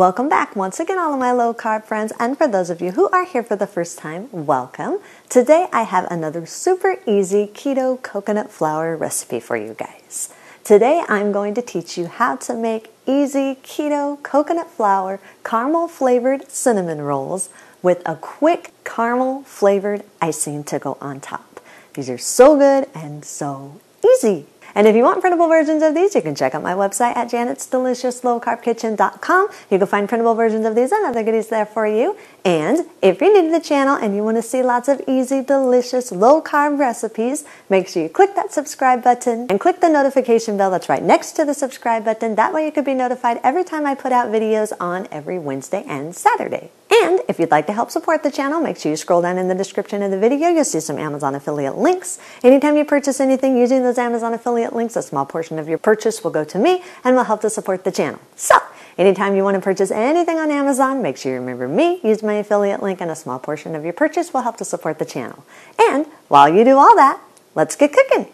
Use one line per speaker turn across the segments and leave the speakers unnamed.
Welcome back once again, all of my low carb friends, and for those of you who are here for the first time, welcome. Today I have another super easy keto coconut flour recipe for you guys. Today I'm going to teach you how to make easy keto coconut flour caramel flavored cinnamon rolls with a quick caramel flavored icing to go on top. These are so good and so easy. And if you want printable versions of these, you can check out my website at janet'sdeliciousLowCarbKitchen.com. You can find printable versions of these and other goodies there for you. And if you're new to the channel and you want to see lots of easy, delicious, low carb recipes, make sure you click that subscribe button and click the notification bell that's right next to the subscribe button. That way you can be notified every time I put out videos on every Wednesday and Saturday. And if you'd like to help support the channel, make sure you scroll down in the description of the video. You'll see some Amazon affiliate links. Anytime you purchase anything using those Amazon affiliate links, a small portion of your purchase will go to me and will help to support the channel. So, anytime you want to purchase anything on Amazon, make sure you remember me, use my affiliate link, and a small portion of your purchase will help to support the channel. And while you do all that, let's get cooking.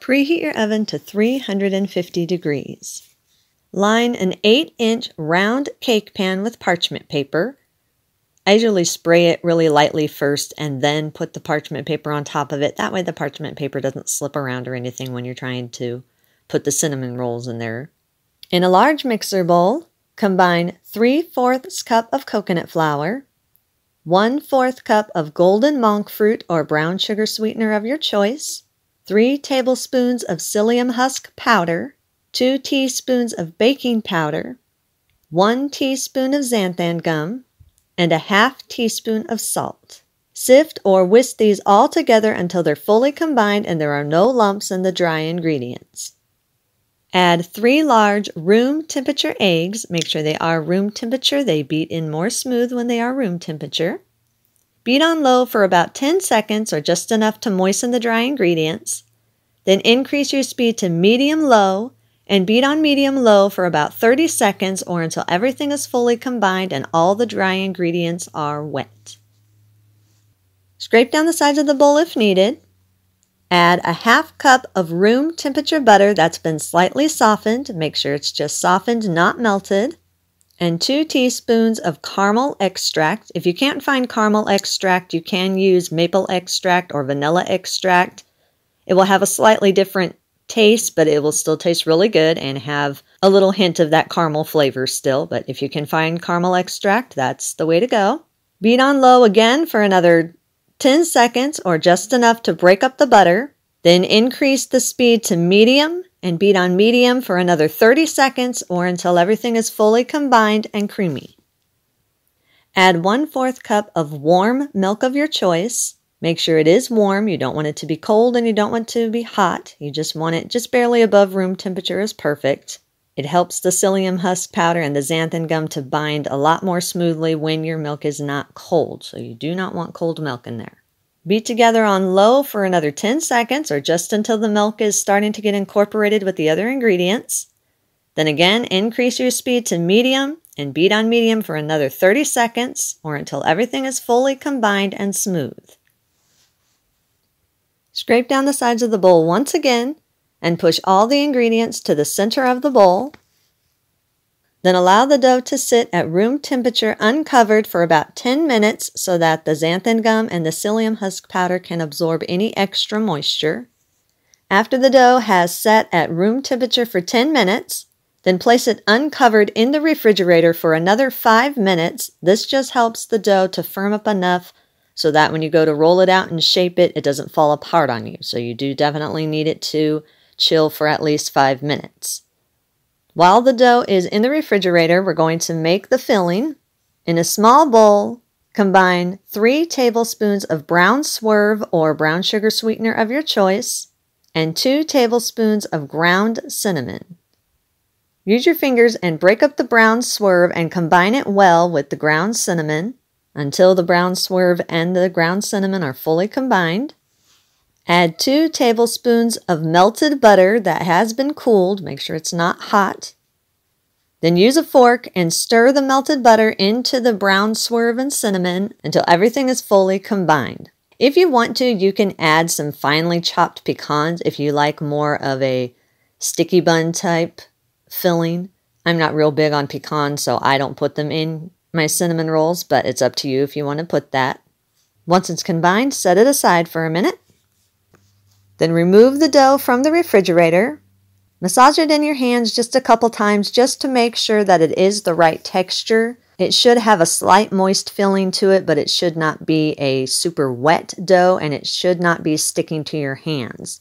Preheat your oven to 350 degrees. Line an 8 inch round cake pan with parchment paper. I usually spray it really lightly first and then put the parchment paper on top of it. That way the parchment paper doesn't slip around or anything when you're trying to put the cinnamon rolls in there. In a large mixer bowl, combine 3 fourths cup of coconut flour, 1 fourth cup of golden monk fruit or brown sugar sweetener of your choice, 3 tablespoons of psyllium husk powder, 2 teaspoons of baking powder, 1 teaspoon of xanthan gum, and a half teaspoon of salt. Sift or whisk these all together until they're fully combined and there are no lumps in the dry ingredients. Add three large room temperature eggs. Make sure they are room temperature. They beat in more smooth when they are room temperature. Beat on low for about 10 seconds or just enough to moisten the dry ingredients. Then increase your speed to medium low and beat on medium low for about 30 seconds or until everything is fully combined and all the dry ingredients are wet. Scrape down the sides of the bowl if needed. Add a half cup of room temperature butter that's been slightly softened. Make sure it's just softened, not melted. And two teaspoons of caramel extract. If you can't find caramel extract, you can use maple extract or vanilla extract. It will have a slightly different taste, but it will still taste really good and have a little hint of that caramel flavor still. But if you can find caramel extract, that's the way to go. Beat on low again for another 10 seconds or just enough to break up the butter. Then increase the speed to medium and beat on medium for another 30 seconds or until everything is fully combined and creamy. Add 1 4th cup of warm milk of your choice. Make sure it is warm. You don't want it to be cold and you don't want it to be hot. You just want it just barely above room temperature is perfect. It helps the psyllium husk powder and the xanthan gum to bind a lot more smoothly when your milk is not cold. So you do not want cold milk in there. Beat together on low for another 10 seconds or just until the milk is starting to get incorporated with the other ingredients. Then again, increase your speed to medium and beat on medium for another 30 seconds or until everything is fully combined and smooth. Scrape down the sides of the bowl once again and push all the ingredients to the center of the bowl. Then allow the dough to sit at room temperature uncovered for about 10 minutes so that the xanthan gum and the psyllium husk powder can absorb any extra moisture. After the dough has set at room temperature for 10 minutes, then place it uncovered in the refrigerator for another 5 minutes. This just helps the dough to firm up enough so that when you go to roll it out and shape it, it doesn't fall apart on you. So you do definitely need it to chill for at least five minutes. While the dough is in the refrigerator, we're going to make the filling. In a small bowl, combine 3 tablespoons of brown swerve or brown sugar sweetener of your choice and 2 tablespoons of ground cinnamon. Use your fingers and break up the brown swerve and combine it well with the ground cinnamon until the brown swerve and the ground cinnamon are fully combined. Add 2 tablespoons of melted butter that has been cooled. Make sure it's not hot. Then use a fork and stir the melted butter into the brown swerve and cinnamon until everything is fully combined. If you want to, you can add some finely chopped pecans if you like more of a sticky bun type filling. I'm not real big on pecans, so I don't put them in my cinnamon rolls, but it's up to you if you want to put that. Once it's combined, set it aside for a minute. Then remove the dough from the refrigerator. Massage it in your hands just a couple times just to make sure that it is the right texture. It should have a slight moist filling to it, but it should not be a super wet dough and it should not be sticking to your hands.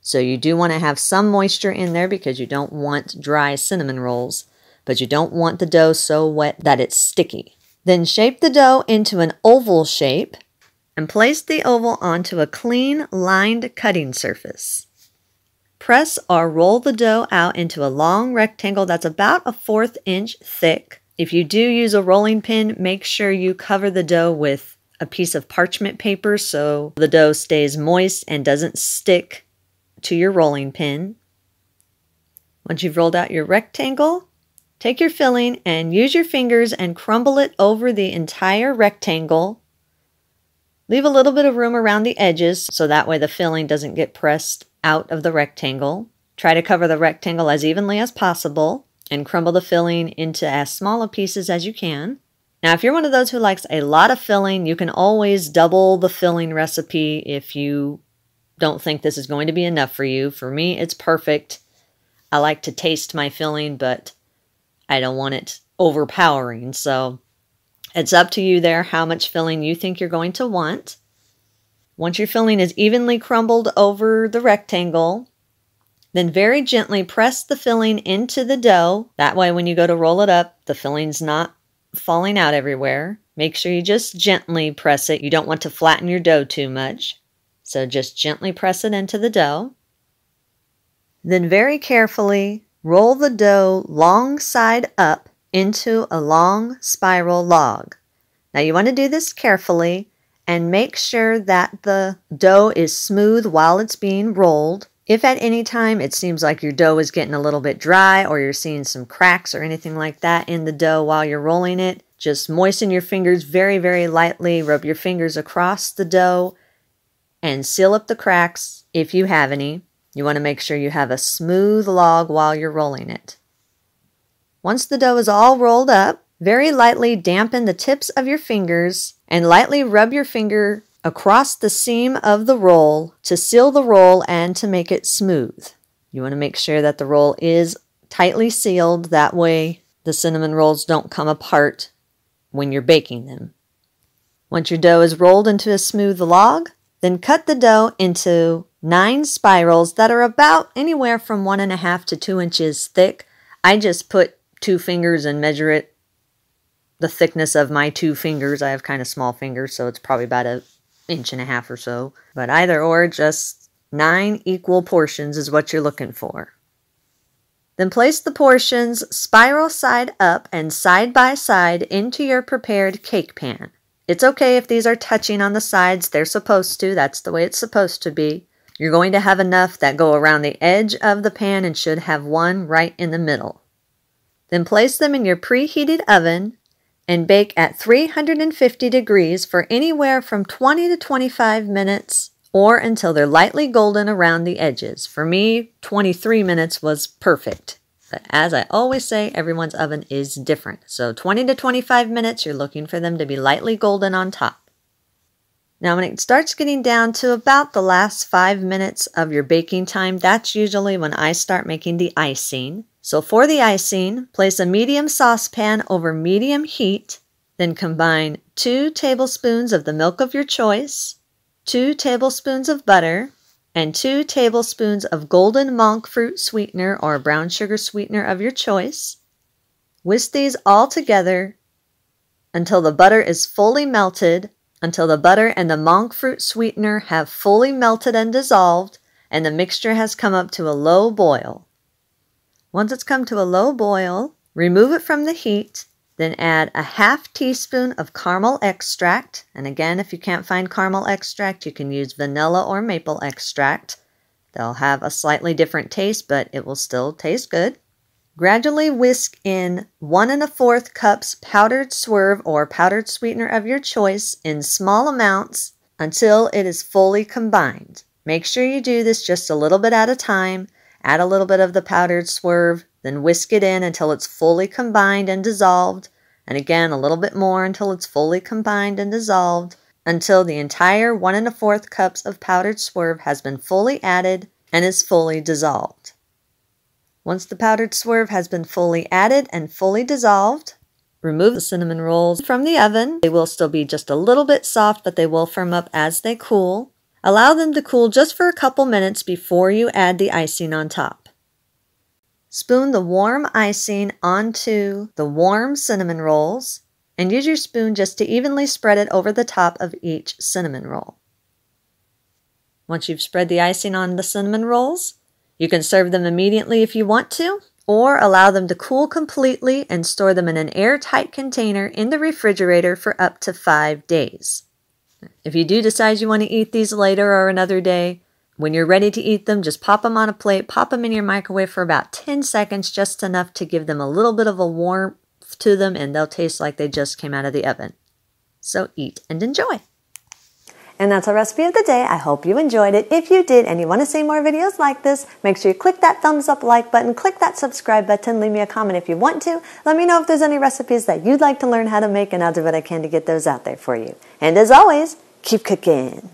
So you do want to have some moisture in there because you don't want dry cinnamon rolls, but you don't want the dough so wet that it's sticky. Then shape the dough into an oval shape and place the oval onto a clean lined cutting surface. Press or roll the dough out into a long rectangle that's about a fourth inch thick. If you do use a rolling pin, make sure you cover the dough with a piece of parchment paper so the dough stays moist and doesn't stick to your rolling pin. Once you've rolled out your rectangle, take your filling and use your fingers and crumble it over the entire rectangle Leave a little bit of room around the edges so that way the filling doesn't get pressed out of the rectangle. Try to cover the rectangle as evenly as possible and crumble the filling into as small of pieces as you can. Now, if you're one of those who likes a lot of filling, you can always double the filling recipe if you don't think this is going to be enough for you. For me, it's perfect. I like to taste my filling, but I don't want it overpowering. So it's up to you there how much filling you think you're going to want. Once your filling is evenly crumbled over the rectangle, then very gently press the filling into the dough. That way, when you go to roll it up, the filling's not falling out everywhere. Make sure you just gently press it. You don't want to flatten your dough too much. So just gently press it into the dough. Then very carefully roll the dough long side up into a long spiral log. Now you want to do this carefully and make sure that the dough is smooth while it's being rolled. If at any time it seems like your dough is getting a little bit dry or you're seeing some cracks or anything like that in the dough while you're rolling it, just moisten your fingers very, very lightly. Rub your fingers across the dough and seal up the cracks if you have any. You want to make sure you have a smooth log while you're rolling it. Once the dough is all rolled up, very lightly dampen the tips of your fingers and lightly rub your finger across the seam of the roll to seal the roll and to make it smooth. You want to make sure that the roll is tightly sealed. That way the cinnamon rolls don't come apart when you're baking them. Once your dough is rolled into a smooth log, then cut the dough into nine spirals that are about anywhere from one and a half to two inches thick. I just put two fingers and measure it the thickness of my two fingers. I have kind of small fingers, so it's probably about an inch and a half or so. But either or, just nine equal portions is what you're looking for. Then place the portions spiral side up and side by side into your prepared cake pan. It's okay if these are touching on the sides, they're supposed to, that's the way it's supposed to be. You're going to have enough that go around the edge of the pan and should have one right in the middle. Then place them in your preheated oven and bake at 350 degrees for anywhere from 20 to 25 minutes or until they're lightly golden around the edges. For me, 23 minutes was perfect. But as I always say, everyone's oven is different. So 20 to 25 minutes, you're looking for them to be lightly golden on top. Now, when it starts getting down to about the last five minutes of your baking time, that's usually when I start making the icing. So for the icing, place a medium saucepan over medium heat, then combine 2 tablespoons of the milk of your choice, 2 tablespoons of butter, and 2 tablespoons of golden monk fruit sweetener or brown sugar sweetener of your choice. Whisk these all together until the butter is fully melted, until the butter and the monk fruit sweetener have fully melted and dissolved, and the mixture has come up to a low boil. Once it's come to a low boil, remove it from the heat, then add a half teaspoon of caramel extract. And again, if you can't find caramel extract, you can use vanilla or maple extract. They'll have a slightly different taste, but it will still taste good. Gradually whisk in one and a fourth cups powdered swerve or powdered sweetener of your choice in small amounts until it is fully combined. Make sure you do this just a little bit at a time Add a little bit of the powdered swerve, then whisk it in until it's fully combined and dissolved, and again a little bit more until it's fully combined and dissolved, until the entire one and a fourth cups of powdered swerve has been fully added and is fully dissolved. Once the powdered swerve has been fully added and fully dissolved, remove the cinnamon rolls from the oven. They will still be just a little bit soft, but they will firm up as they cool. Allow them to cool just for a couple minutes before you add the icing on top. Spoon the warm icing onto the warm cinnamon rolls and use your spoon just to evenly spread it over the top of each cinnamon roll. Once you've spread the icing on the cinnamon rolls, you can serve them immediately if you want to, or allow them to cool completely and store them in an airtight container in the refrigerator for up to five days. If you do decide you want to eat these later or another day, when you're ready to eat them, just pop them on a plate, pop them in your microwave for about 10 seconds, just enough to give them a little bit of a warmth to them, and they'll taste like they just came out of the oven. So eat and enjoy. And that's our recipe of the day. I hope you enjoyed it. If you did and you want to see more videos like this, make sure you click that thumbs up like button, click that subscribe button, leave me a comment if you want to. Let me know if there's any recipes that you'd like to learn how to make and I'll do what I can to get those out there for you. And as always, keep cooking.